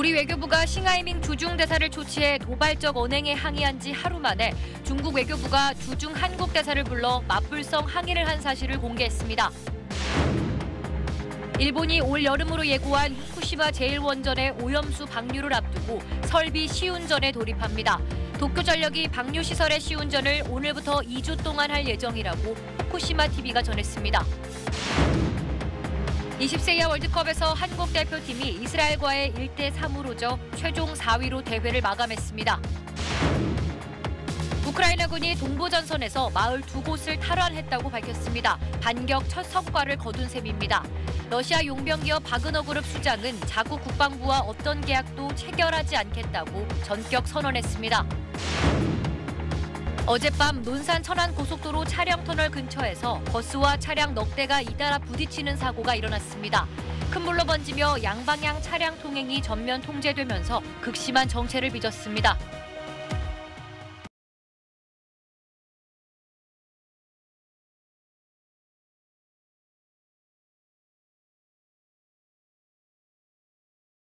우리 외교부가 싱하이밍 주중 대사를 조치해 도발적 언행에 항의한 지 하루 만에 중국 외교부가 주중 한국 대사를 불러 맞불성 항의를 한 사실을 공개했습니다. 일본이 올 여름으로 예고한 후쿠시마 제1원전의 오염수 방류를 앞두고 설비 시운전에 돌입합니다. 도쿄전력이 방류 시설의 시운전을 오늘부터 2주 동안 할 예정이라고 후쿠시마 TV가 전했습니다. 20세 이하 월드컵에서 한국 대표팀이 이스라엘과의 1대 3으로 져 최종 4위로 대회를 마감했습니다. 우크라이나군이 동부전선에서 마을 두 곳을 탈환했다고 밝혔습니다. 반격 첫 성과를 거둔 셈입니다. 러시아 용병기업 바그너 그룹 수장은 자국 국방부와 어떤 계약도 체결하지 않겠다고 전격 선언했습니다. 어젯밤 논산 천안 고속도로 차량 터널 근처에서 버스와 차량 넉 대가 잇따라 부딪히는 사고가 일어났습니다. 큰 불로 번지며 양방향 차량 통행이 전면 통제되면서 극심한 정체를 빚었습니다.